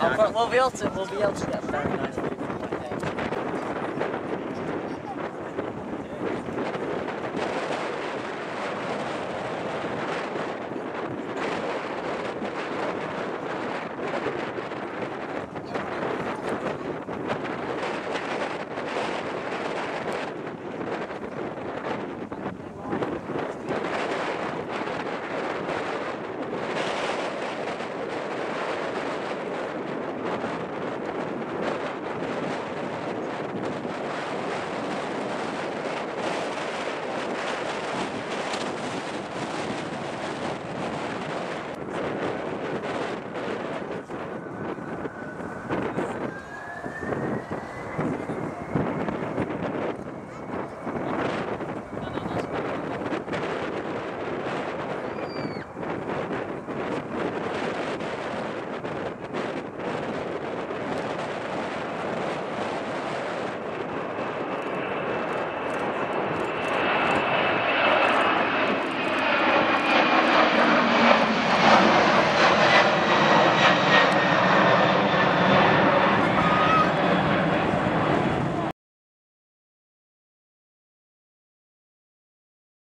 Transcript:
We'll be able to we'll be able to get very nice